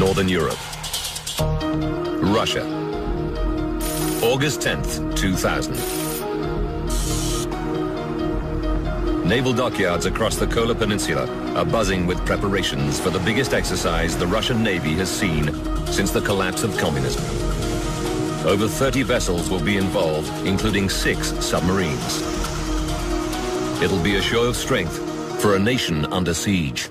Northern Europe. Russia. August 10th, 2000. Naval dockyards across the Kola Peninsula are buzzing with preparations for the biggest exercise the Russian Navy has seen since the collapse of communism. Over 30 vessels will be involved, including six submarines. It'll be a show of strength for a nation under siege.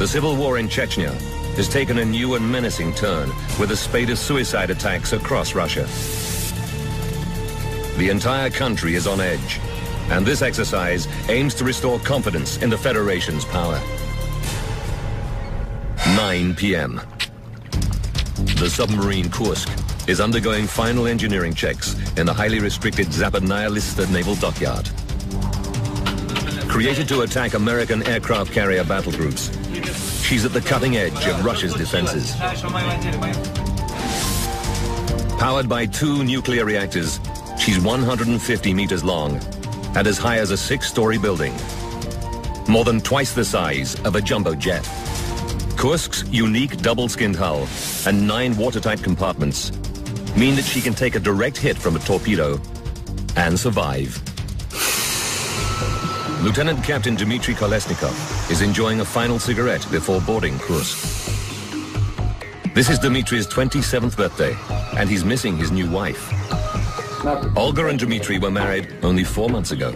The civil war in Chechnya has taken a new and menacing turn with a spate of suicide attacks across Russia. The entire country is on edge, and this exercise aims to restore confidence in the Federation's power. 9 p.m. The submarine Kursk is undergoing final engineering checks in the highly restricted Zapadnaya Litsa naval dockyard. Created to attack American aircraft carrier battle groups, she's at the cutting edge of Russia's defenses. Powered by two nuclear reactors, she's 150 meters long and as high as a six-story building. More than twice the size of a jumbo jet. Kursk's unique double-skinned hull and nine watertight compartments mean that she can take a direct hit from a torpedo and survive. Lieutenant Captain Dmitry Kolesnikov is enjoying a final cigarette before boarding Kursk. This is Dmitry's 27th birthday, and he's missing his new wife. Olga and Dmitry were married only four months ago.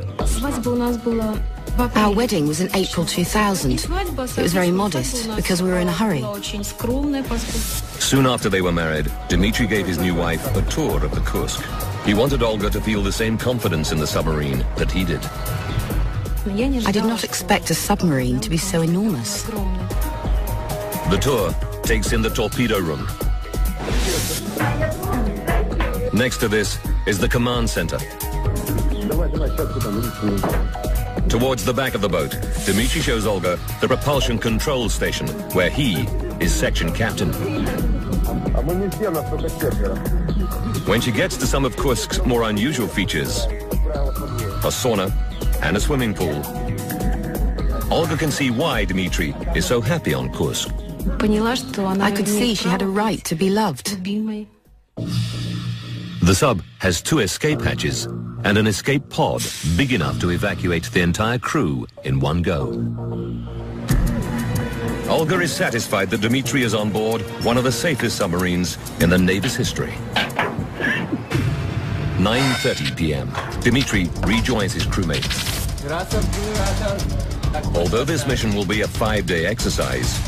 Our wedding was in April 2000. It was very modest because we were in a hurry. Soon after they were married, Dmitry gave his new wife a tour of the Kursk. He wanted Olga to feel the same confidence in the submarine that he did. I did not expect a submarine to be so enormous. The tour takes in the torpedo room. Next to this is the command center. Towards the back of the boat, Dmitry shows Olga the propulsion control station, where he is section captain. When she gets to some of Kursk's more unusual features, a sauna and a swimming pool, Olga can see why Dmitry is so happy on Kursk. I could see she had a right to be loved. The sub has two escape hatches and an escape pod big enough to evacuate the entire crew in one go. Olga is satisfied that Dmitry is on board one of the safest submarines in the Navy's history. 9.30 p.m. Dmitry rejoins his crewmates. Although this mission will be a five-day exercise,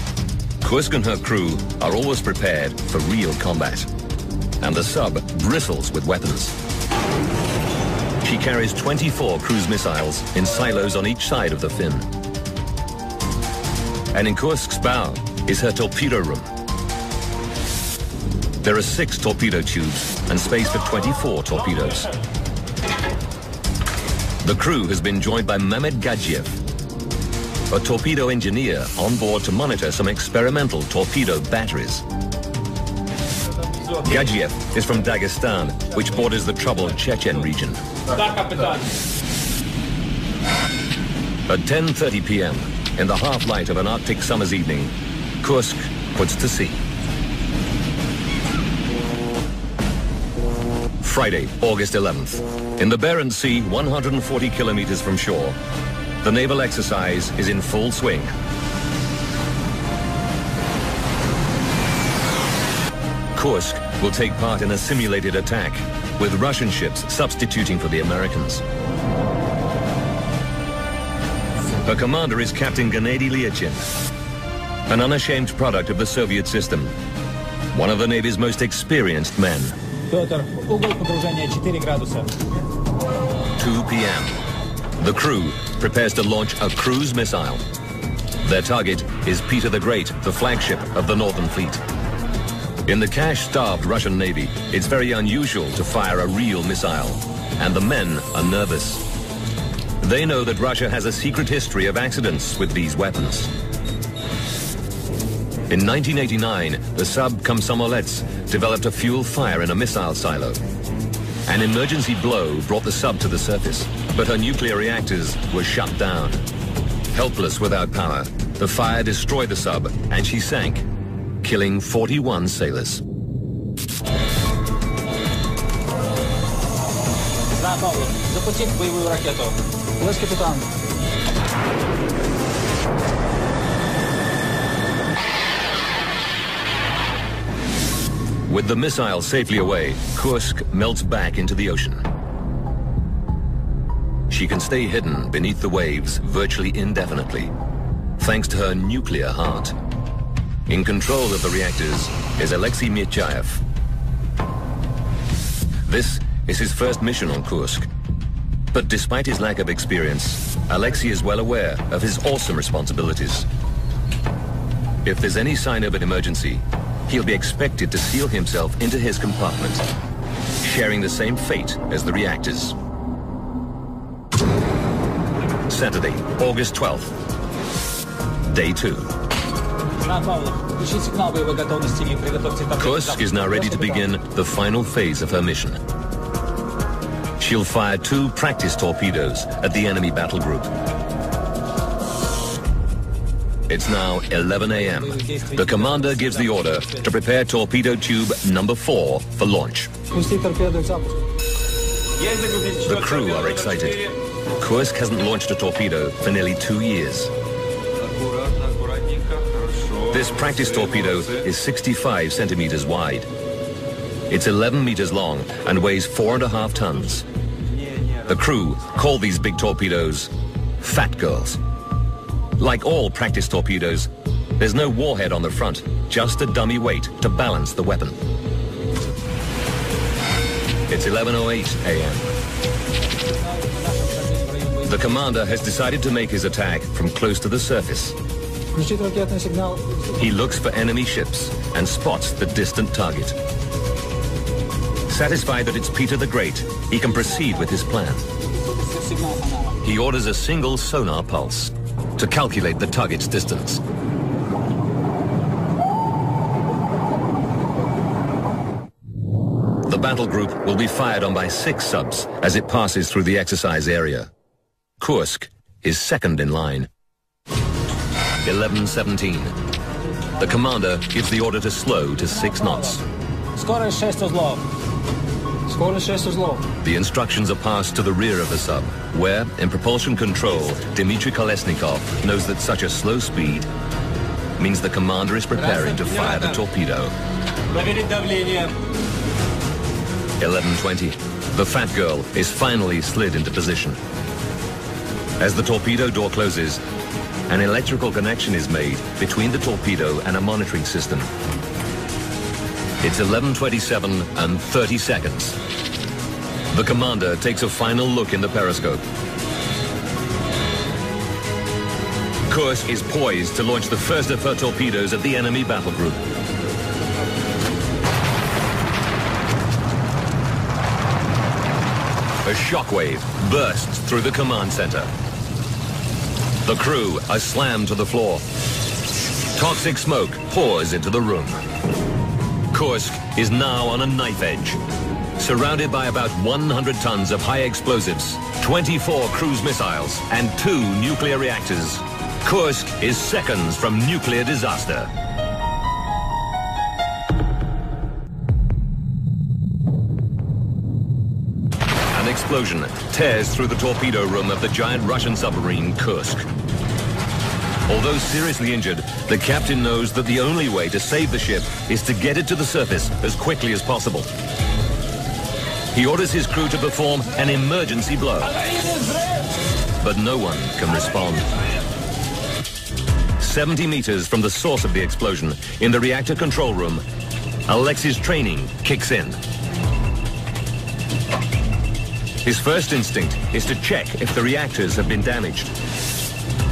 Kursk and her crew are always prepared for real combat. And the sub bristles with weapons. She carries 24 cruise missiles in silos on each side of the fin. And in Kursk's bow is her torpedo room. There are six torpedo tubes and space for 24 torpedoes. The crew has been joined by Mamed Gadzhiev, a torpedo engineer on board to monitor some experimental torpedo batteries. Gadzhiev is from Dagestan, which borders the troubled Chechen region. At 10.30 p.m., in the half-light of an Arctic summer's evening, Kursk puts to sea. Friday, August 11th. In the Barents Sea, 140 kilometers from shore, the naval exercise is in full swing. Kursk will take part in a simulated attack, with Russian ships substituting for the Americans. Her commander is Captain Gennady Lyachin, an unashamed product of the Soviet system, one of the Navy's most experienced men. 2 p.m. The crew prepares to launch a cruise missile. Their target is Peter the Great, the flagship of the Northern Fleet. In the cash-starved Russian Navy, it's very unusual to fire a real missile, and the men are nervous. They know that Russia has a secret history of accidents with these weapons. In 1989, the sub Komsomolets developed a fuel fire in a missile silo. An emergency blow brought the sub to the surface, but her nuclear reactors were shut down. Helpless without power, the fire destroyed the sub and she sank, killing 41 sailors. With the missile safely away, Kursk melts back into the ocean. She can stay hidden beneath the waves virtually indefinitely, thanks to her nuclear heart. In control of the reactors is Alexei Mityayev. This is his first mission on Kursk. But despite his lack of experience, Alexei is well aware of his awesome responsibilities. If there's any sign of an emergency, he'll be expected to seal himself into his compartment, sharing the same fate as the reactors. Saturday, August 12th. Day 2. Kursk is now ready to begin the final phase of her mission. She'll fire two practice torpedoes at the enemy battle group. It's now 11 a.m. The commander gives the order to prepare torpedo tube number four for launch. The crew are excited. Kursk hasn't launched a torpedo for nearly two years. This practice torpedo is 65 centimeters wide. It's 11 meters long and weighs four and a half tons. The crew call these big torpedoes Fat Girls. Like all practice torpedoes, there's no warhead on the front, just a dummy weight to balance the weapon. It's 11.08 a.m. The commander has decided to make his attack from close to the surface. He looks for enemy ships and spots the distant target. Satisfied that it's Peter the Great, he can proceed with his plan. He orders a single sonar pulse to calculate the target's distance. The battle group will be fired on by six subs as it passes through the exercise area. Kursk is second in line. 1117. The commander gives the order to slow to six knots. The instructions are passed to the rear of the sub, where, in propulsion control, Dmitry Kolesnikov knows that such a slow speed means the commander is preparing to fire the torpedo. 1120. The Fat Girl is finally slid into position. As the torpedo door closes, an electrical connection is made between the torpedo and a monitoring system. It's 11.27 and 30 seconds. The commander takes a final look in the periscope. Kursk is poised to launch the first of her torpedoes at the enemy battle group. A shockwave bursts through the command center. The crew are slammed to the floor. Toxic smoke pours into the room. Kursk is now on a knife edge. Surrounded by about 100 tons of high explosives, 24 cruise missiles, and two nuclear reactors, Kursk is seconds from nuclear disaster. An explosion tears through the torpedo room of the giant Russian submarine Kursk. Although seriously injured, the captain knows that the only way to save the ship is to get it to the surface as quickly as possible. He orders his crew to perform an emergency blow. But no one can respond. 70 meters from the source of the explosion, in the reactor control room, Alexei's training kicks in. His first instinct is to check if the reactors have been damaged.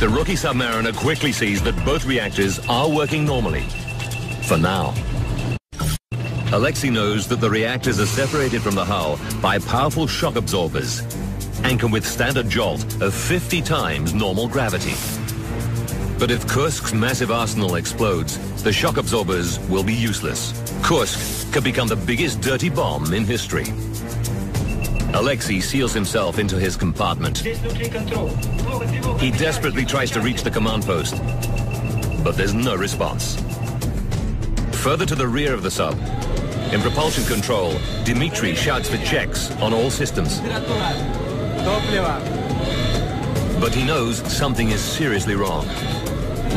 The rookie submariner quickly sees that both reactors are working normally. For now. Alexei knows that the reactors are separated from the hull by powerful shock absorbers and can withstand a jolt of 50 times normal gravity. But if Kursk's massive arsenal explodes, the shock absorbers will be useless. Kursk could become the biggest dirty bomb in history. Alexei seals himself into his compartment. He desperately tries to reach the command post, but there's no response. Further to the rear of the sub, in propulsion control, Dimitri shouts for checks on all systems. But he knows something is seriously wrong.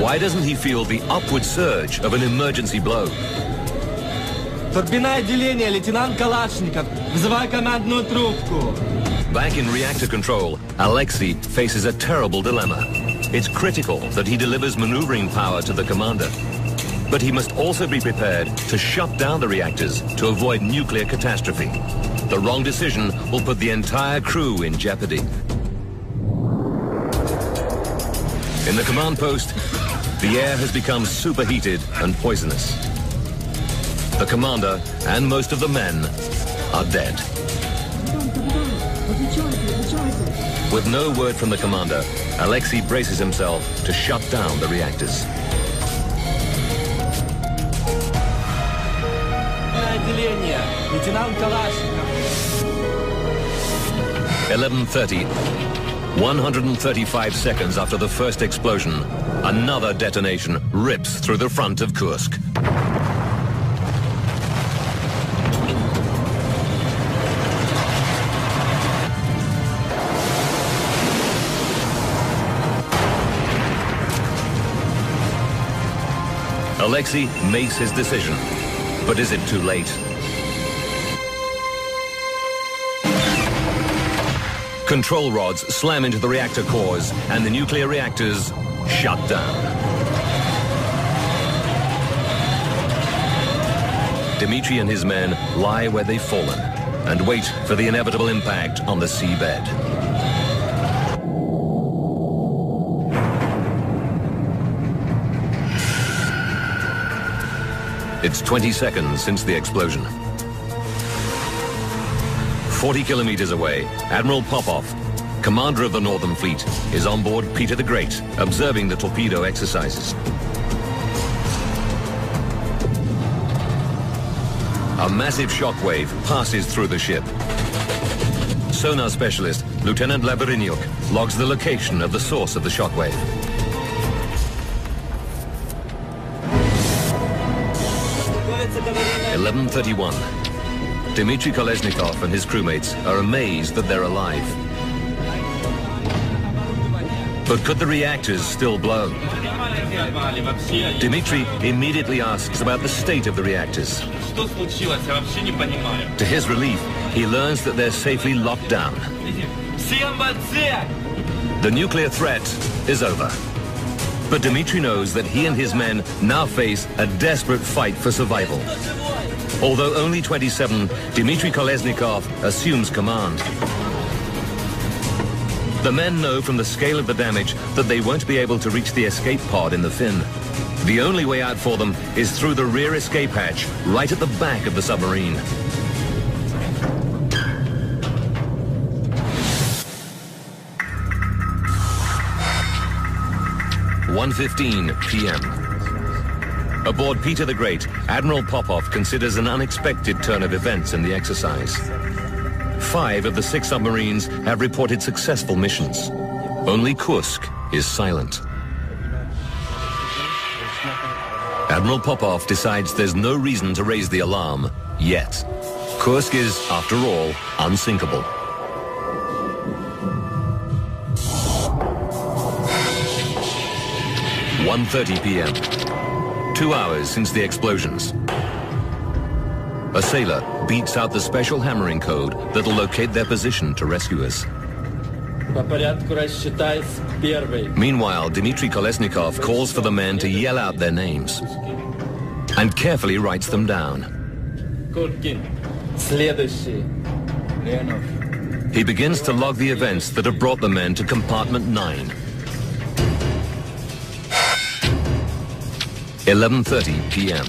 Why doesn't he feel the upward surge of an emergency blow? Турбина отделение, лейтенант Колесников. Вызывай командную трубку. Back in reactor control, Alexei faces a terrible dilemma. It's critical that he delivers maneuvering power to the commander. But he must also be prepared to shut down the reactors to avoid nuclear catastrophe. The wrong decision will put the entire crew in jeopardy. In the command post, the air has become superheated and poisonous. The commander and most of the men are dead. With no word from the commander, Alexei braces himself to shut down the reactors. отделение, лейтенант Калашников. 11.30. 135 seconds after the first explosion, another detonation rips through the front of Kursk. Alexei makes his decision, but is it too late? Control rods slam into the reactor cores and the nuclear reactors shut down. Dmitri and his men lie where they've fallen and wait for the inevitable impact on the seabed. It's 20 seconds since the explosion. 40 kilometers away, Admiral Popov, commander of the Northern Fleet, is on board Peter the Great, observing the torpedo exercises. A massive shockwave passes through the ship. Sonar specialist Lieutenant Lavrinyuk logs the location of the source of the shockwave. 11.31. Dmitry Kolesnikov and his crewmates are amazed that they're alive. But could the reactors still blow? Dmitry immediately asks about the state of the reactors. To his relief, he learns that they're safely locked down. The nuclear threat is over. But Dmitry knows that he and his men now face a desperate fight for survival. Although only 27, Dmitry Kolesnikov assumes command. The men know from the scale of the damage that they won't be able to reach the escape pod in the fin. The only way out for them is through the rear escape hatch, right at the back of the submarine. One fifteen p.m. Aboard Peter the Great, Admiral Popov considers an unexpected turn of events in the exercise. Five of the six submarines have reported successful missions. Only Kursk is silent. Admiral Popov decides there's no reason to raise the alarm yet. Kursk is, after all, unsinkable. One thirty p.m. Two hours since the explosions. A sailor beats out the special hammering code that'll locate their position to rescue us. Meanwhile, Dmitry Kolesnikov calls for the men to yell out their names and carefully writes them down. He begins to log the events that have brought the men to compartment 9. 11.30 p.m.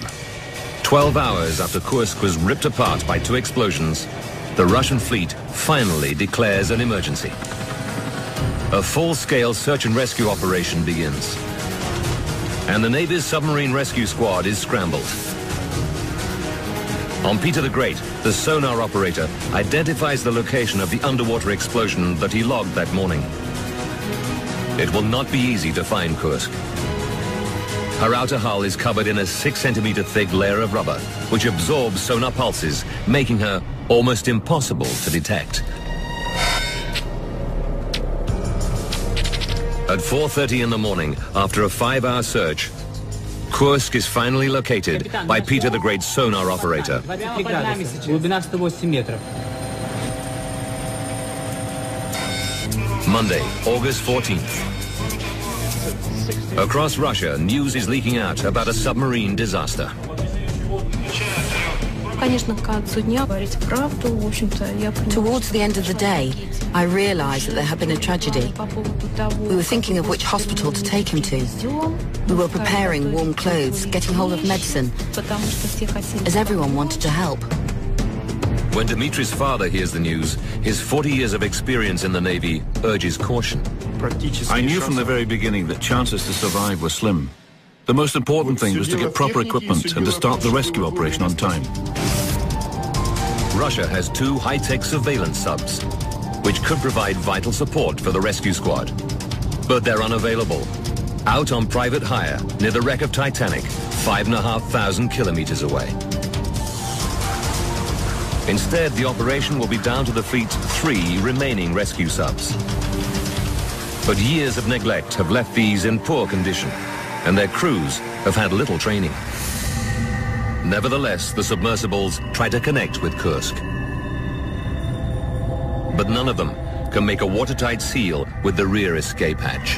12 hours after Kursk was ripped apart by two explosions, the Russian fleet finally declares an emergency. A full-scale search and rescue operation begins. And the Navy's submarine rescue squad is scrambled. On Peter the Great, the sonar operator identifies the location of the underwater explosion that he logged that morning. It will not be easy to find Kursk. Her outer hull is covered in a six centimeter thick layer of rubber, which absorbs sonar pulses, making her almost impossible to detect. At 4.30 in the morning, after a five-hour search, Kursk is finally located by Peter the Great sonar operator. Monday, August 14th. Across Russia, news is leaking out about a submarine disaster. Towards the end of the day, I realized that there had been a tragedy. We were thinking of which hospital to take him to. We were preparing warm clothes, getting hold of medicine, as everyone wanted to help. When Dmitri's father hears the news, his 40 years of experience in the Navy urges caution. I knew from the very beginning that chances to survive were slim. The most important thing was to get proper equipment and to start the rescue operation on time. Russia has two high-tech surveillance subs, which could provide vital support for the rescue squad. But they're unavailable. Out on private hire near the wreck of Titanic, five and a half thousand kilometers away. Instead, the operation will be down to the fleet's three remaining rescue subs. But years of neglect have left these in poor condition, and their crews have had little training. Nevertheless, the submersibles try to connect with Kursk. But none of them can make a watertight seal with the rear escape hatch.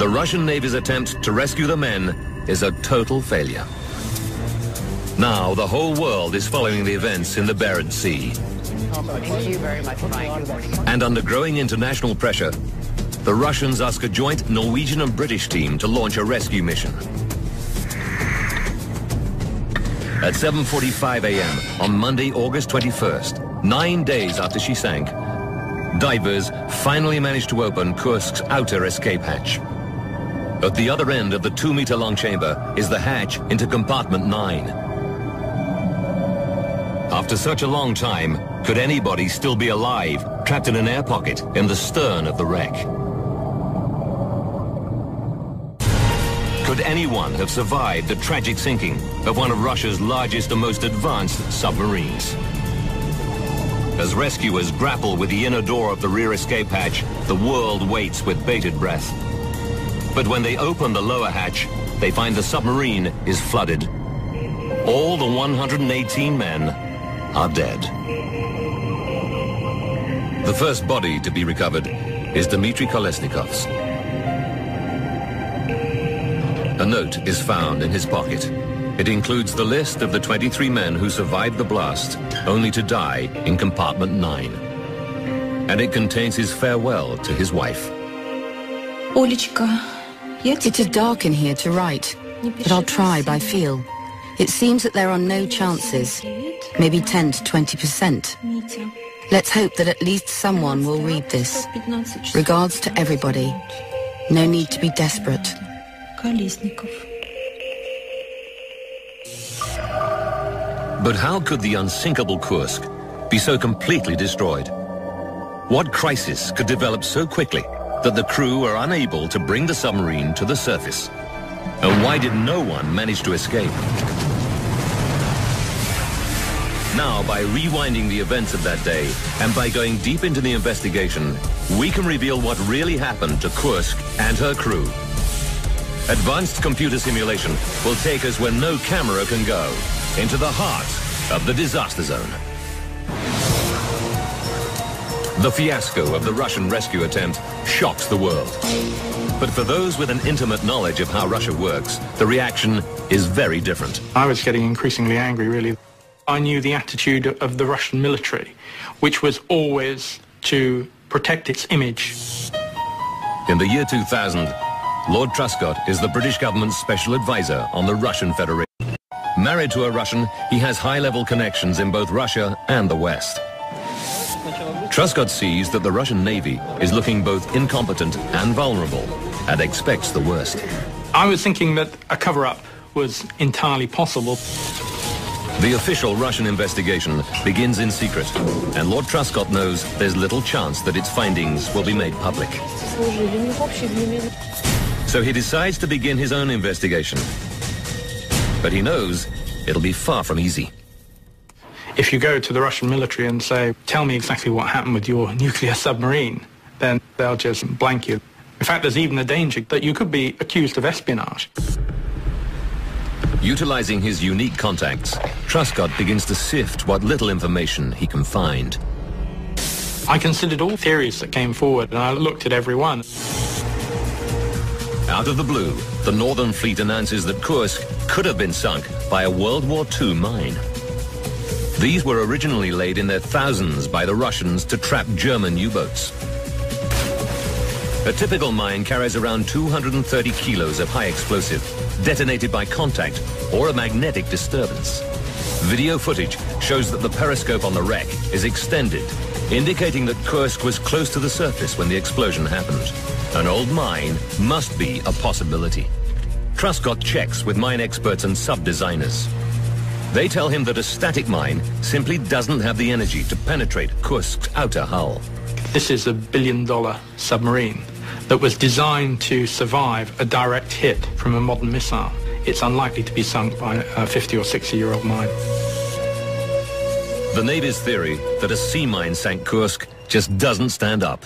The Russian Navy's attempt to rescue the men is a total failure. Now the whole world is following the events in the Barents Sea. Thank you very much, Mike. And under growing international pressure, the Russians ask a joint Norwegian and British team to launch a rescue mission. At 7.45 a.m. on Monday, August 21st, nine days after she sank, divers finally managed to open Kursk's outer escape hatch. At the other end of the two-meter-long chamber is the hatch into compartment 9. After such a long time, could anybody still be alive, trapped in an air pocket in the stern of the wreck? Could anyone have survived the tragic sinking of one of Russia's largest and most advanced submarines? As rescuers grapple with the inner door of the rear escape hatch, the world waits with bated breath. But when they open the lower hatch, they find the submarine is flooded. All the 118 men are dead. The first body to be recovered is Dmitry Kolesnikov's. A note is found in his pocket. It includes the list of the 23 men who survived the blast, only to die in compartment 9. And it contains his farewell to his wife. It is dark in here to write, but I'll try by feel. It seems that there are no chances, maybe 10 to 20%. Let's hope that at least someone will read this. Regards to everybody. No need to be desperate. But how could the unsinkable Kursk be so completely destroyed? What crisis could develop so quickly that the crew were unable to bring the submarine to the surface? And why did no one manage to escape? Now, by rewinding the events of that day and by going deep into the investigation, we can reveal what really happened to Kursk and her crew. Advanced computer simulation will take us where no camera can go, into the heart of the disaster zone. The fiasco of the Russian rescue attempt shocks the world. But for those with an intimate knowledge of how Russia works, the reaction is very different. I was getting increasingly angry, really. I knew the attitude of the Russian military, which was always to protect its image. In the year 2000, Lord Truscott is the British government's special advisor on the Russian Federation. Married to a Russian, he has high-level connections in both Russia and the West. Truscott sees that the Russian Navy is looking both incompetent and vulnerable and expects the worst. I was thinking that a cover-up was entirely possible. The official Russian investigation begins in secret, and Lord Truscott knows there's little chance that its findings will be made public. So he decides to begin his own investigation. But he knows it'll be far from easy. If you go to the Russian military and say, tell me exactly what happened with your nuclear submarine, then they'll just blank you. In fact, there's even a danger that you could be accused of espionage. Utilizing his unique contacts, Truscott begins to sift what little information he can find. I considered all theories that came forward and I looked at every one. Out of the blue, the Northern Fleet announces that Kursk could have been sunk by a World War II mine. These were originally laid in their thousands by the Russians to trap German U-boats. A typical mine carries around 230 kilos of high explosive, detonated by contact or a magnetic disturbance. Video footage shows that the periscope on the wreck is extended, indicating that Kursk was close to the surface when the explosion happened. An old mine must be a possibility. Truscott checks with mine experts and sub-designers. They tell him that a static mine simply doesn't have the energy to penetrate Kursk's outer hull. This is a billion dollar submarine that was designed to survive a direct hit from a modern missile. It's unlikely to be sunk by a 50 or 60 year old mine. The Navy's theory that a sea mine sank Kursk just doesn't stand up.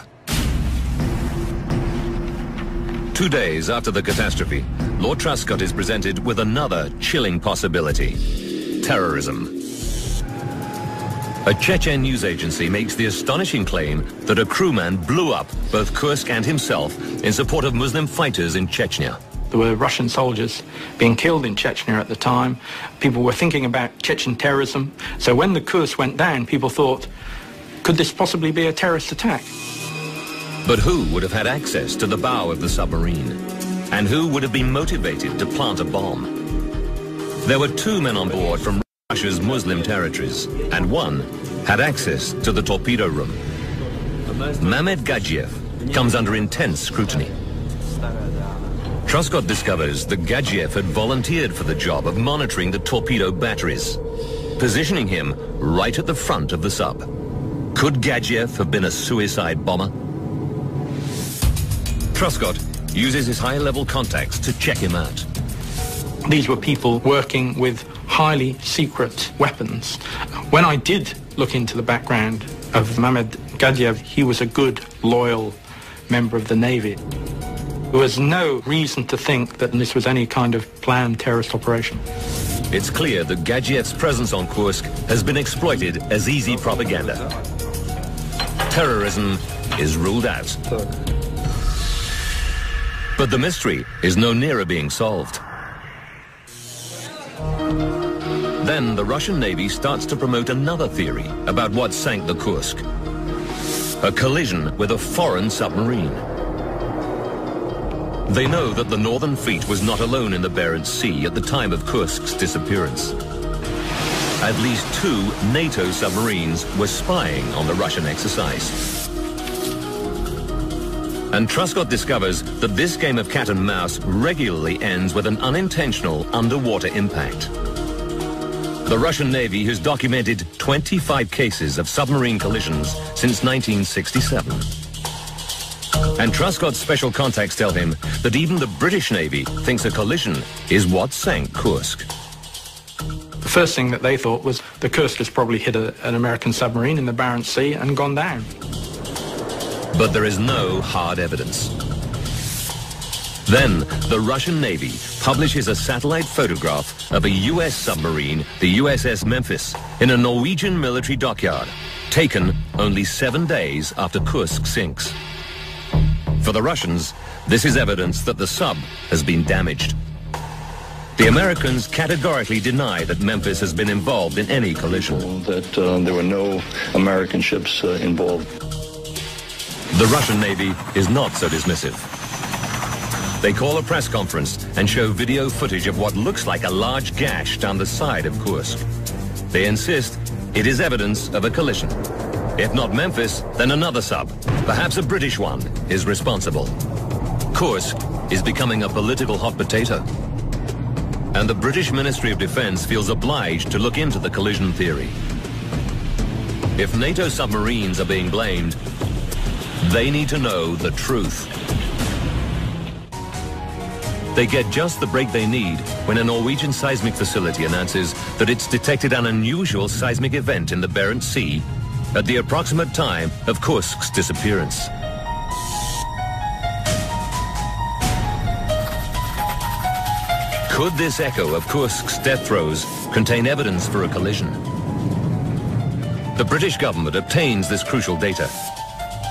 Two days after the catastrophe, Lord Truscott is presented with another chilling possibility. Terrorism. A Chechen news agency makes the astonishing claim that a crewman blew up both Kursk and himself in support of Muslim fighters in Chechnya. There were Russian soldiers being killed in Chechnya at the time. People were thinking about Chechen terrorism. So when the Kursk went down, people thought, could this possibly be a terrorist attack? But who would have had access to the bow of the submarine? And who would have been motivated to plant a bomb? There were two men on board from Russia's Muslim territories, and one had access to the torpedo room. Mamed Gadzhiev comes under intense scrutiny. Truscott discovers that Gadzhiev had volunteered for the job of monitoring the torpedo batteries, positioning him right at the front of the sub. Could Gadzhiev have been a suicide bomber? Truscott uses his high-level contacts to check him out. These were people working with highly secret weapons. When I did look into the background of Mamed Gadzhiev, he was a good, loyal member of the Navy. There was no reason to think that this was any kind of planned terrorist operation. It's clear that Gadzhiev's presence on Kursk has been exploited as easy propaganda. Terrorism is ruled out. But the mystery is no nearer being solved. Then the Russian Navy starts to promote another theory about what sank the Kursk. A collision with a foreign submarine. They know that the Northern Fleet was not alone in the Barents Sea at the time of Kursk's disappearance. At least two NATO submarines were spying on the Russian exercise. And Truscott discovers that this game of cat and mouse regularly ends with an unintentional underwater impact. The Russian Navy has documented 25 cases of submarine collisions since 1967. And Truscott's special contacts tell him that even the British Navy thinks a collision is what sank Kursk. The first thing that they thought was the Kursk has probably hit a, an American submarine in the Barents Sea and gone down. But there is no hard evidence. Then, the Russian Navy publishes a satellite photograph of a U.S. submarine, the USS Memphis, in a Norwegian military dockyard, taken only seven days after Kursk sinks. For the Russians, this is evidence that the sub has been damaged. The Americans categorically deny that Memphis has been involved in any collision. That uh, there were no American ships uh, involved. The Russian Navy is not so dismissive. They call a press conference and show video footage of what looks like a large gash down the side of Kursk. They insist it is evidence of a collision. If not Memphis, then another sub, perhaps a British one, is responsible. Kursk is becoming a political hot potato. And the British Ministry of Defense feels obliged to look into the collision theory. If NATO submarines are being blamed, they need to know the truth. They get just the break they need when a Norwegian seismic facility announces that it's detected an unusual seismic event in the Barents Sea at the approximate time of Kursk's disappearance. Could this echo of Kursk's death throes contain evidence for a collision? The British government obtains this crucial data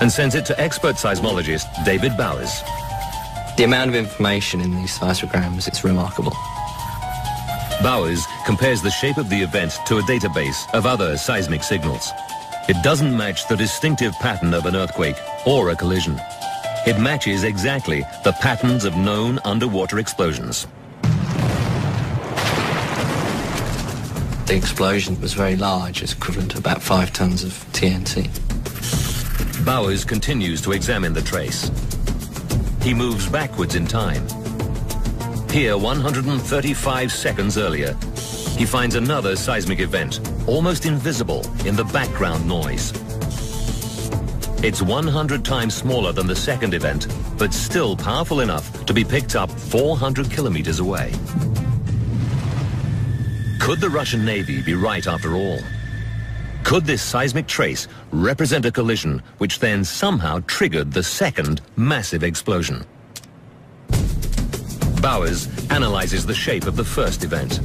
and sends it to expert seismologist David Bowers. The amount of information in these seismograms is remarkable. Bowers compares the shape of the event to a database of other seismic signals. It doesn't match the distinctive pattern of an earthquake or a collision. It matches exactly the patterns of known underwater explosions. The explosion was very large, it's equivalent to about five tons of TNT. Bowers continues to examine the trace. He moves backwards in time. Here, 135 seconds earlier, he finds another seismic event, almost invisible in the background noise. It's 100 times smaller than the second event, but still powerful enough to be picked up 400 kilometers away. Could the Russian Navy be right after all? Could this seismic trace represent a collision which then somehow triggered the second massive explosion? Bowers analyzes the shape of the first event.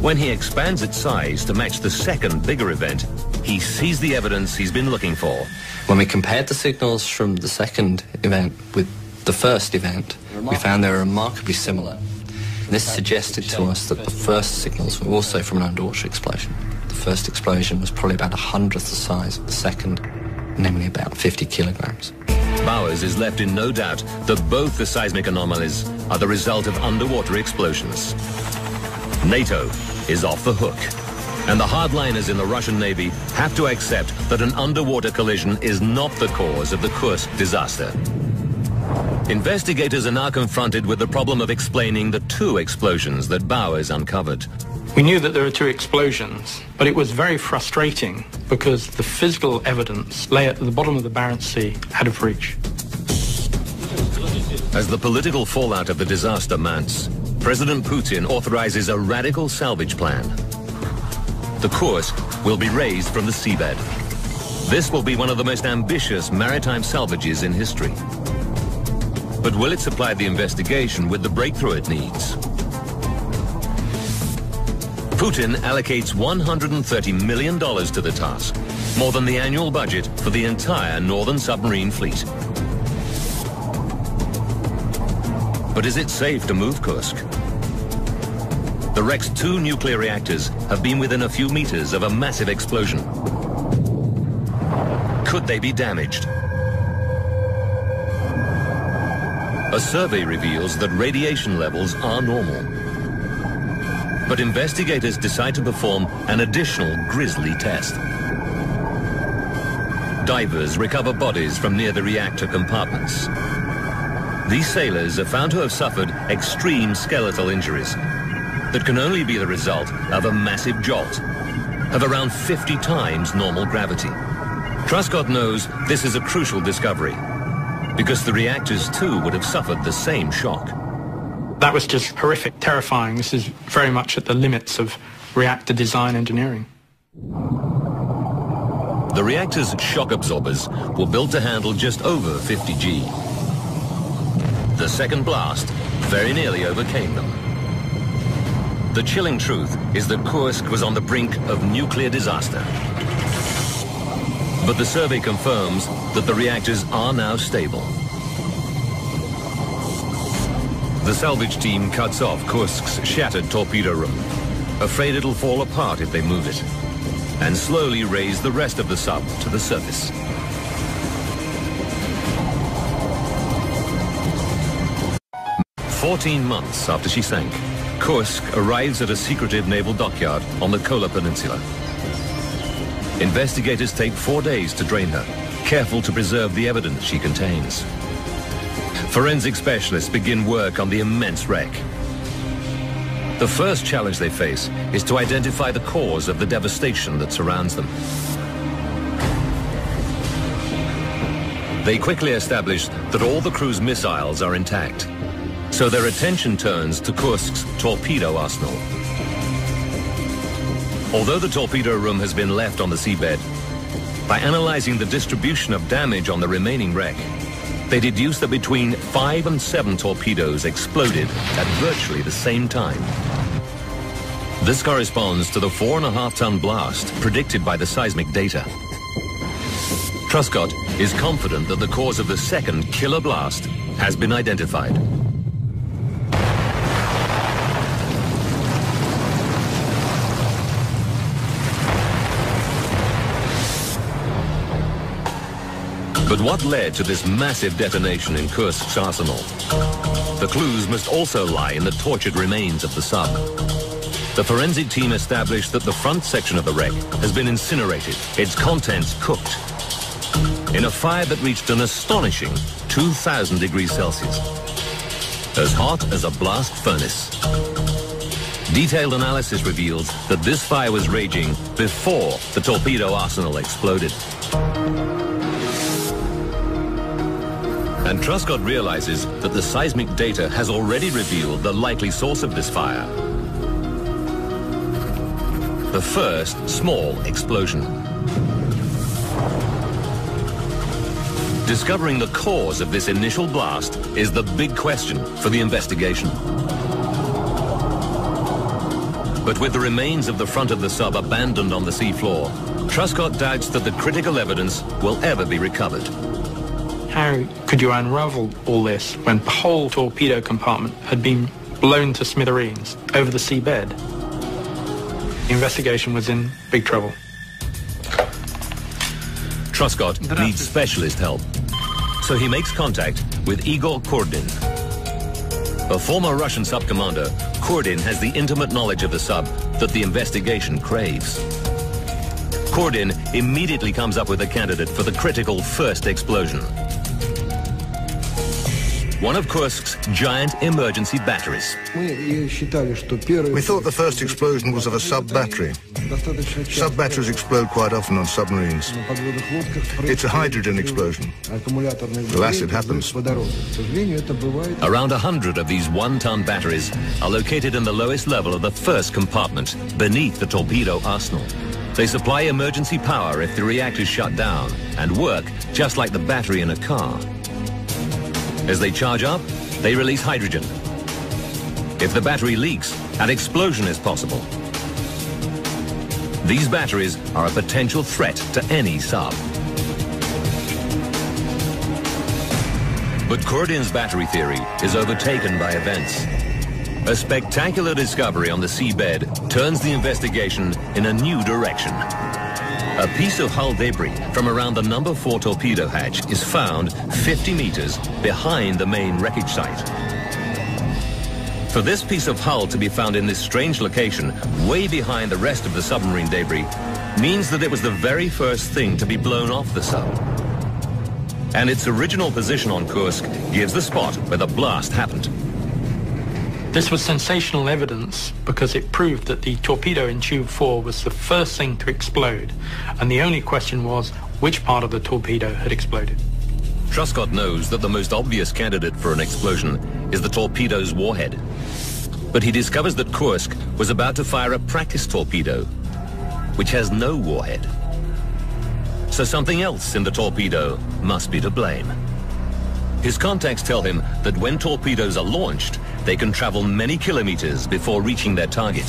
When he expands its size to match the second bigger event, he sees the evidence he's been looking for. When we compared the signals from the second event with the first event, we found they were remarkably similar. This suggested to us that the first signals were also from an underwater explosion first explosion was probably about a hundredth the size of the second, namely about 50 kilograms. Bowers is left in no doubt that both the seismic anomalies are the result of underwater explosions. NATO is off the hook. And the hardliners in the Russian Navy have to accept that an underwater collision is not the cause of the Kursk disaster. Investigators are now confronted with the problem of explaining the two explosions that Bowers uncovered. We knew that there were two explosions, but it was very frustrating because the physical evidence lay at the bottom of the Barents Sea out of reach. As the political fallout of the disaster mounts, President Putin authorizes a radical salvage plan. The Kursk will be raised from the seabed. This will be one of the most ambitious maritime salvages in history. But will it supply the investigation with the breakthrough it needs? Putin allocates $130 million to the task, more than the annual budget for the entire Northern Submarine Fleet. But is it safe to move Kursk? The wreck's two nuclear reactors have been within a few meters of a massive explosion. Could they be damaged? A survey reveals that radiation levels are normal. But investigators decide to perform an additional grisly test. Divers recover bodies from near the reactor compartments. These sailors are found to have suffered extreme skeletal injuries that can only be the result of a massive jolt of around 50 times normal gravity. Truscott knows this is a crucial discovery because the reactors too would have suffered the same shock that was just horrific, terrifying. This is very much at the limits of reactor design engineering. The reactor's shock absorbers were built to handle just over 50 G. The second blast very nearly overcame them. The chilling truth is that Kursk was on the brink of nuclear disaster. But the survey confirms that the reactors are now stable. The salvage team cuts off Kursk's shattered torpedo room, afraid it'll fall apart if they move it, and slowly raise the rest of the sub to the surface. Fourteen months after she sank, Kursk arrives at a secretive naval dockyard on the Kola Peninsula. Investigators take four days to drain her, careful to preserve the evidence she contains. Forensic specialists begin work on the immense wreck. The first challenge they face is to identify the cause of the devastation that surrounds them. They quickly establish that all the crew's missiles are intact. So their attention turns to Kursk's torpedo arsenal. Although the torpedo room has been left on the seabed, by analyzing the distribution of damage on the remaining wreck, they deduce that between five and seven torpedoes exploded at virtually the same time. This corresponds to the four and a half ton blast predicted by the seismic data. Truscott is confident that the cause of the second killer blast has been identified. But what led to this massive detonation in Kursk's arsenal? The clues must also lie in the tortured remains of the sub. The forensic team established that the front section of the wreck has been incinerated, its contents cooked, in a fire that reached an astonishing 2,000 degrees Celsius. As hot as a blast furnace. Detailed analysis reveals that this fire was raging before the torpedo arsenal exploded. And Truscott realizes that the seismic data has already revealed the likely source of this fire. The first small explosion. Discovering the cause of this initial blast is the big question for the investigation. But with the remains of the front of the sub abandoned on the seafloor, Truscott doubts that the critical evidence will ever be recovered. How could you unravel all this when the whole torpedo compartment had been blown to smithereens over the seabed? The investigation was in big trouble. Truscott needs specialist help. So he makes contact with Igor Kurdin. A former Russian sub-commander, Kurdin has the intimate knowledge of the sub that the investigation craves. Kurdin immediately comes up with a candidate for the critical first explosion one of Kursk's giant emergency batteries. We thought the first explosion was of a sub-battery. Sub-batteries explode quite often on submarines. It's a hydrogen explosion. The last it happens. Around a hundred of these one-ton batteries are located in the lowest level of the first compartment, beneath the torpedo arsenal. They supply emergency power if the reactor is shut down and work just like the battery in a car. As they charge up, they release hydrogen. If the battery leaks, an explosion is possible. These batteries are a potential threat to any sub. But Kurdin's battery theory is overtaken by events. A spectacular discovery on the seabed turns the investigation in a new direction. A piece of hull debris from around the number 4 torpedo hatch is found 50 meters behind the main wreckage site. For this piece of hull to be found in this strange location, way behind the rest of the submarine debris, means that it was the very first thing to be blown off the sub. And its original position on Kursk gives the spot where the blast happened. This was sensational evidence because it proved that the torpedo in tube 4 was the first thing to explode, and the only question was which part of the torpedo had exploded. Truscott knows that the most obvious candidate for an explosion is the torpedo's warhead. But he discovers that Kursk was about to fire a practice torpedo, which has no warhead. So something else in the torpedo must be to blame. His contacts tell him that when torpedoes are launched, they can travel many kilometers before reaching their target.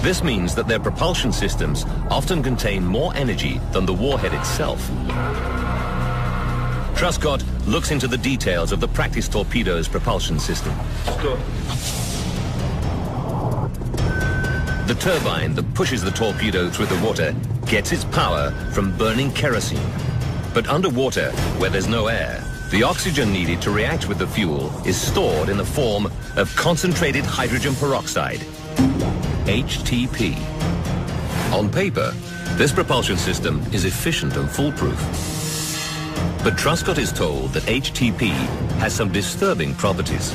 This means that their propulsion systems often contain more energy than the warhead itself. Truscott looks into the details of the practice torpedo's propulsion system. The turbine that pushes the torpedo through the water gets its power from burning kerosene. But underwater, where there's no air, the oxygen needed to react with the fuel is stored in the form of concentrated hydrogen peroxide, HTP. On paper, this propulsion system is efficient and foolproof. But Truscott is told that HTP has some disturbing properties.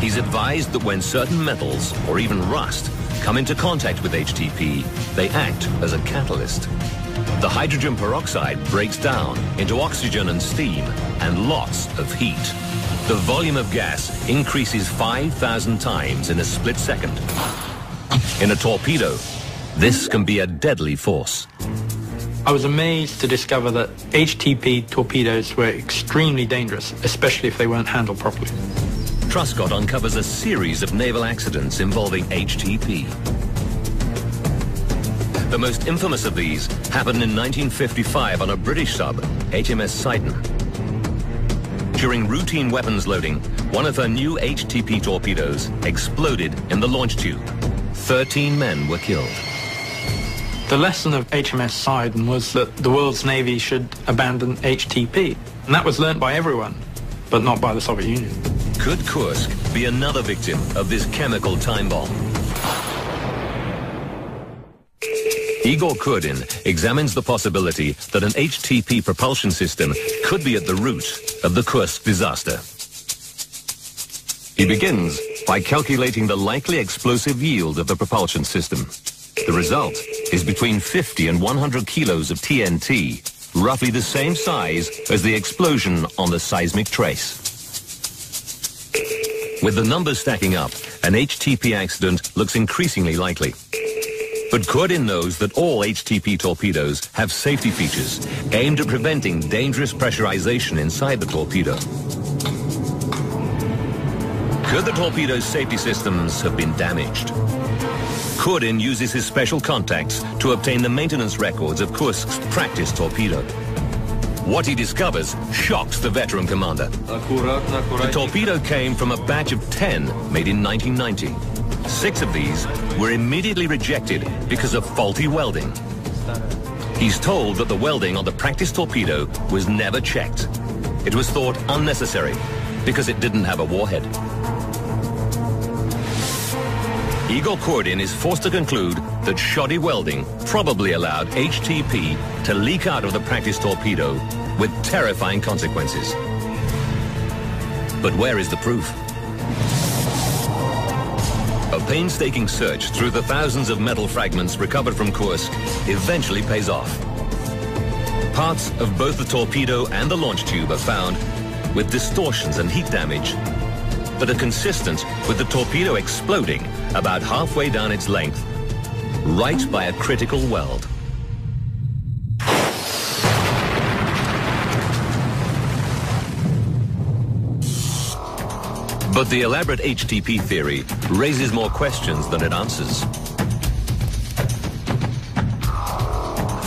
He's advised that when certain metals, or even rust, come into contact with HTP, they act as a catalyst. The hydrogen peroxide breaks down into oxygen and steam and lots of heat. the volume of gas increases 5,000 times in a split second. In a torpedo, this can be a deadly force. I was amazed to discover that HTP torpedoes were extremely dangerous, especially if they weren't handled properly. Truscott uncovers a series of naval accidents involving HTP. The most infamous of these happened in 1955 on a British sub, HMS Sidon. During routine weapons loading, one of her new HTP torpedoes exploded in the launch tube. 13 men were killed. The lesson of HMS Sidon was that the world's navy should abandon HTP. And that was learnt by everyone, but not by the Soviet Union. Could Kursk be another victim of this chemical time bomb? Igor Kurdin examines the possibility that an HTP propulsion system could be at the root of the Kursk disaster. He begins by calculating the likely explosive yield of the propulsion system. The result is between 50 and 100 kilos of TNT, roughly the same size as the explosion on the seismic trace. With the numbers stacking up, an HTP accident looks increasingly likely. But Kurdin knows that all HTP torpedoes have safety features aimed at preventing dangerous pressurization inside the torpedo. Could the torpedo's safety systems have been damaged? Kurdin uses his special contacts to obtain the maintenance records of Kursk's practice torpedo. What he discovers shocks the veteran commander. The torpedo came from a batch of 10 made in 1990. Six of these were immediately rejected because of faulty welding. He's told that the welding on the practice torpedo was never checked. It was thought unnecessary because it didn't have a warhead. Igor Kurdin is forced to conclude that shoddy welding probably allowed HTP to leak out of the practice torpedo with terrifying consequences. But where is the proof? A painstaking search through the thousands of metal fragments recovered from Kursk eventually pays off. Parts of both the torpedo and the launch tube are found with distortions and heat damage that are consistent with the torpedo exploding about halfway down its length, right by a critical weld. But the elaborate HTP theory raises more questions than it answers.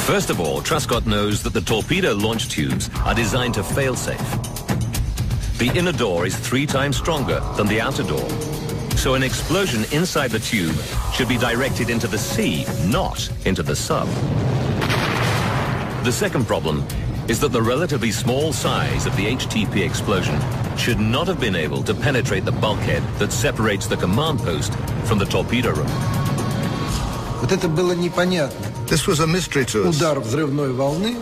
First of all, Truscott knows that the torpedo launch tubes are designed to fail safe. The inner door is three times stronger than the outer door. So an explosion inside the tube should be directed into the sea, not into the sub. The second problem is that the relatively small size of the HTP explosion should not have been able to penetrate the bulkhead that separates the command post from the torpedo room. This was a mystery to us.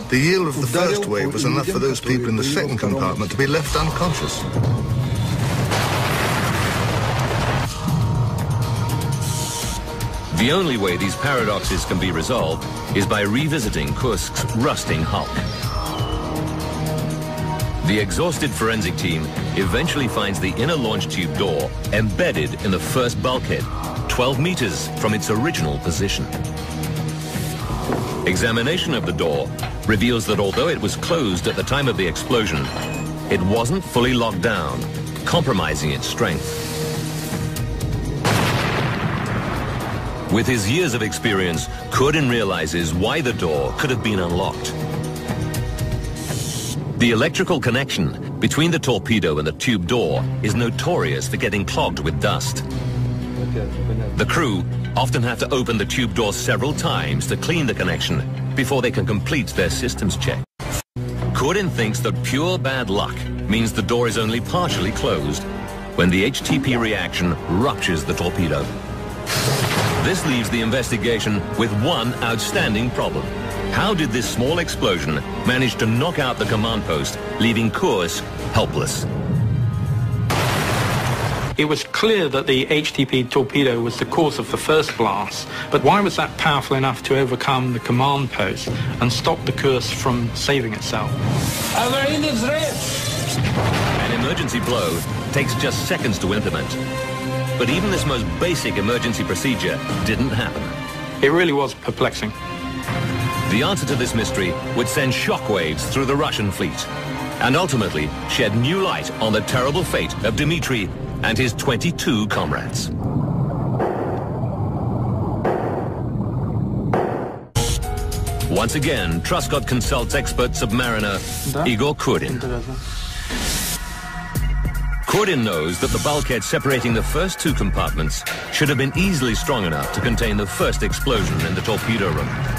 The yield of the first wave was enough for those people in the second compartment to be left unconscious. The only way these paradoxes can be resolved is by revisiting Kursk's rusting hulk. The exhausted forensic team eventually finds the inner launch tube door embedded in the first bulkhead, 12 meters from its original position. Examination of the door reveals that although it was closed at the time of the explosion, it wasn't fully locked down, compromising its strength. With his years of experience, Kurdin realizes why the door could have been unlocked. The electrical connection between the torpedo and the tube door is notorious for getting clogged with dust. The crew often have to open the tube door several times to clean the connection before they can complete their systems check. Kurdin thinks that pure bad luck means the door is only partially closed when the HTP reaction ruptures the torpedo. This leaves the investigation with one outstanding problem. How did this small explosion manage to knock out the command post, leaving Kursk helpless? It was clear that the HTP torpedo was the cause of the first blast, but why was that powerful enough to overcome the command post and stop the Kursk from saving itself? An emergency blow takes just seconds to implement. But even this most basic emergency procedure didn't happen. It really was perplexing. The answer to this mystery would send shockwaves through the Russian fleet and ultimately shed new light on the terrible fate of Dmitry and his 22 comrades. Once again, Truscott consults expert submariner Igor Kurdin. Kurdin knows that the bulkhead separating the first two compartments should have been easily strong enough to contain the first explosion in the torpedo room.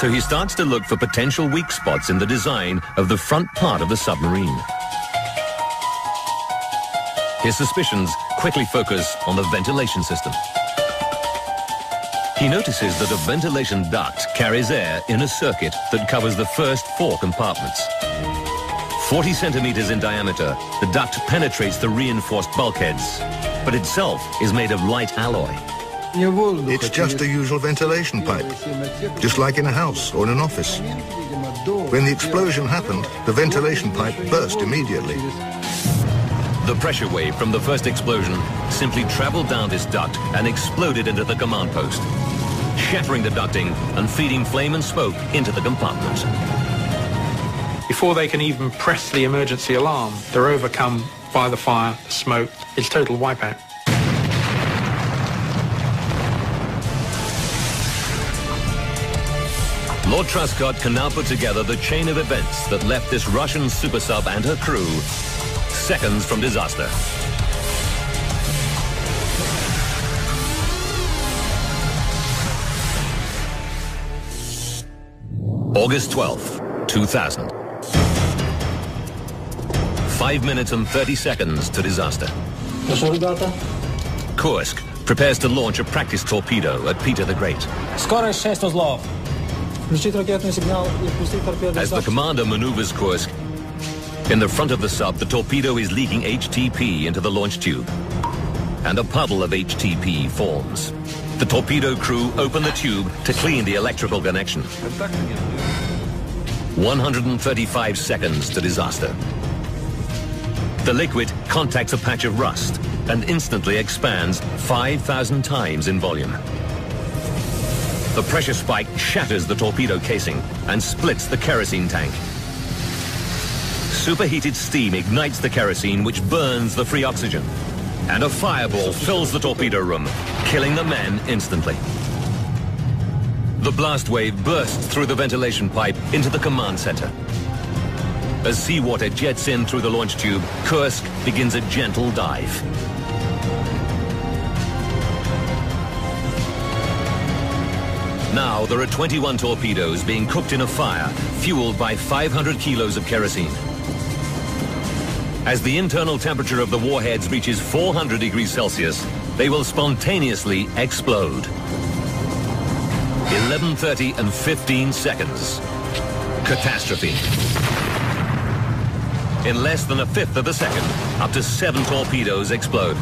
So he starts to look for potential weak spots in the design of the front part of the submarine. His suspicions quickly focus on the ventilation system. He notices that a ventilation duct carries air in a circuit that covers the first four compartments. 40 centimeters in diameter, the duct penetrates the reinforced bulkheads, but itself is made of light alloy. It's just a usual ventilation pipe, just like in a house or in an office. When the explosion happened, the ventilation pipe burst immediately. The pressure wave from the first explosion simply traveled down this duct and exploded into the command post, shattering the ducting and feeding flame and smoke into the compartment. Before they can even press the emergency alarm, they're overcome by the fire, the smoke. It's total wipeout. Lord Truscott can now put together the chain of events that left this Russian super sub and her crew seconds from disaster. August 12th, 2000. Five minutes and 30 seconds to disaster. Kursk prepares to launch a practice torpedo at Peter the Great. Скорость 6 узлов. As the commander maneuvers Kursk, in the front of the sub, the torpedo is leaking HTP into the launch tube. And a puddle of HTP forms. The torpedo crew open the tube to clean the electrical connection. 135 seconds to disaster. The liquid contacts a patch of rust and instantly expands 5,000 times in volume. The pressure spike shatters the torpedo casing and splits the kerosene tank. Superheated steam ignites the kerosene, which burns the free oxygen. And a fireball fills the torpedo room, killing the men instantly. The blast wave bursts through the ventilation pipe into the command center. As seawater jets in through the launch tube, Kursk begins a gentle dive. Now there are 21 torpedoes being cooked in a fire, fueled by 500 kilos of kerosene. As the internal temperature of the warheads reaches 400 degrees Celsius, they will spontaneously explode. 11.30 and 15 seconds. Catastrophe. In less than a fifth of a second, up to seven torpedoes explode.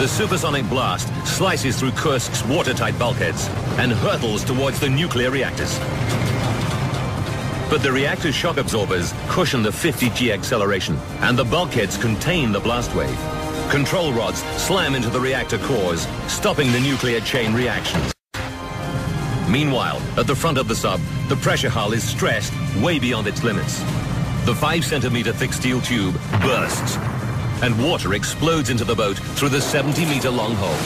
The supersonic blast slices through Kursk's watertight bulkheads and hurtles towards the nuclear reactors. But the reactor's shock absorbers cushion the 50G acceleration, and the bulkheads contain the blast wave. Control rods slam into the reactor cores, stopping the nuclear chain reactions. Meanwhile, at the front of the sub, the pressure hull is stressed way beyond its limits. The 5 centimeter thick steel tube bursts, and water explodes into the boat through the 70 meter long hole.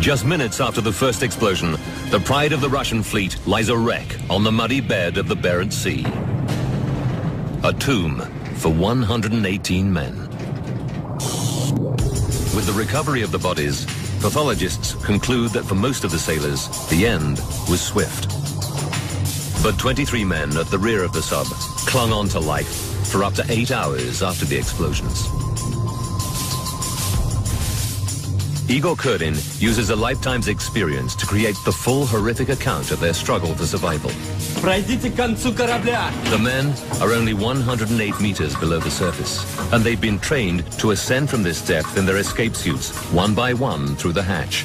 Just minutes after the first explosion, the pride of the Russian fleet lies a wreck on the muddy bed of the Barents Sea. A tomb for 118 men. With the recovery of the bodies, pathologists conclude that for most of the sailors, the end was swift. But 23 men at the rear of the sub clung on to life for up to eight hours after the explosions. Igor Kurdin uses a lifetime's experience to create the full horrific account of their struggle for survival. The men are only 108 meters below the surface, and they've been trained to ascend from this depth in their escape suits, one by one through the hatch.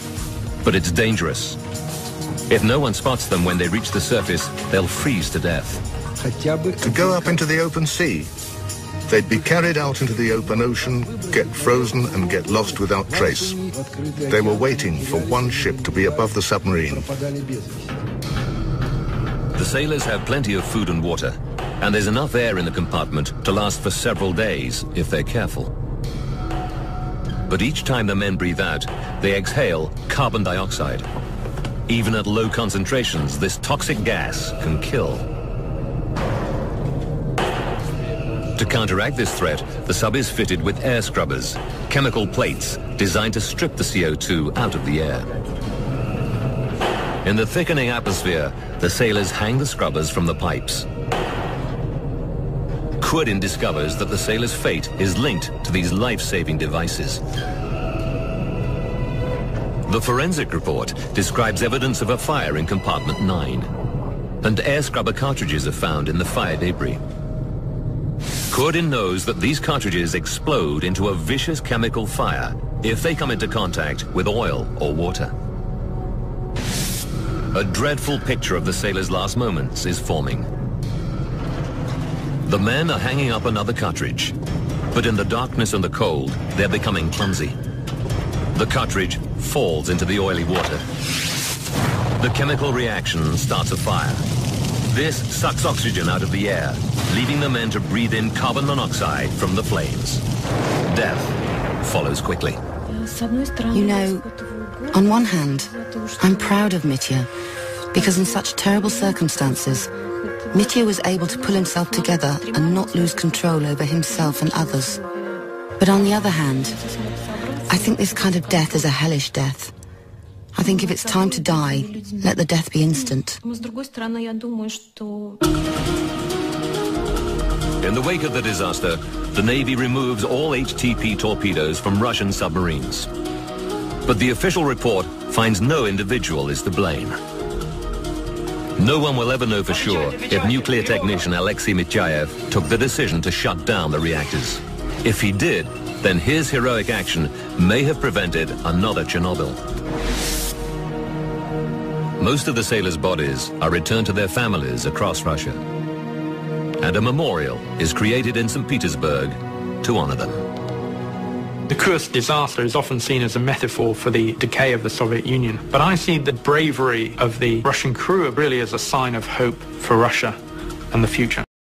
But it's dangerous. If no one spots them when they reach the surface, they'll freeze to death. To go up into the open sea, they'd be carried out into the open ocean, get frozen and get lost without trace. They were waiting for one ship to be above the submarine. The sailors have plenty of food and water, and there's enough air in the compartment to last for several days if they're careful. But each time the men breathe out, they exhale carbon dioxide. Even at low concentrations, this toxic gas can kill. To counteract this threat, the sub is fitted with air scrubbers, chemical plates designed to strip the CO2 out of the air. In the thickening atmosphere, the sailors hang the scrubbers from the pipes. Kurdin discovers that the sailor's fate is linked to these life-saving devices. The forensic report describes evidence of a fire in compartment 9, and air scrubber cartridges are found in the fire debris. Kurdin knows that these cartridges explode into a vicious chemical fire if they come into contact with oil or water. A dreadful picture of the sailor's last moments is forming. The men are hanging up another cartridge, but in the darkness and the cold, they're becoming clumsy. The cartridge falls into the oily water. The chemical reaction starts a fire. This sucks oxygen out of the air, leaving the men to breathe in carbon monoxide from the flames. Death follows quickly. You know, on one hand, I'm proud of Mitya, because in such terrible circumstances, Mitya was able to pull himself together and not lose control over himself and others. But on the other hand, I think this kind of death is a hellish death. I think if it's time to die, let the death be instant. In the wake of the disaster, the Navy removes all HTP torpedoes from Russian submarines. But the official report finds no individual is to blame. No one will ever know for sure if nuclear technician Alexei Mityayev took the decision to shut down the reactors. If he did, then his heroic action may have prevented another Chernobyl. Most of the sailors' bodies are returned to their families across Russia. And a memorial is created in St. Petersburg to honor them. The Kursk disaster is often seen as a metaphor for the decay of the Soviet Union, but I see the bravery of the Russian crew really as a sign of hope for Russia and the future.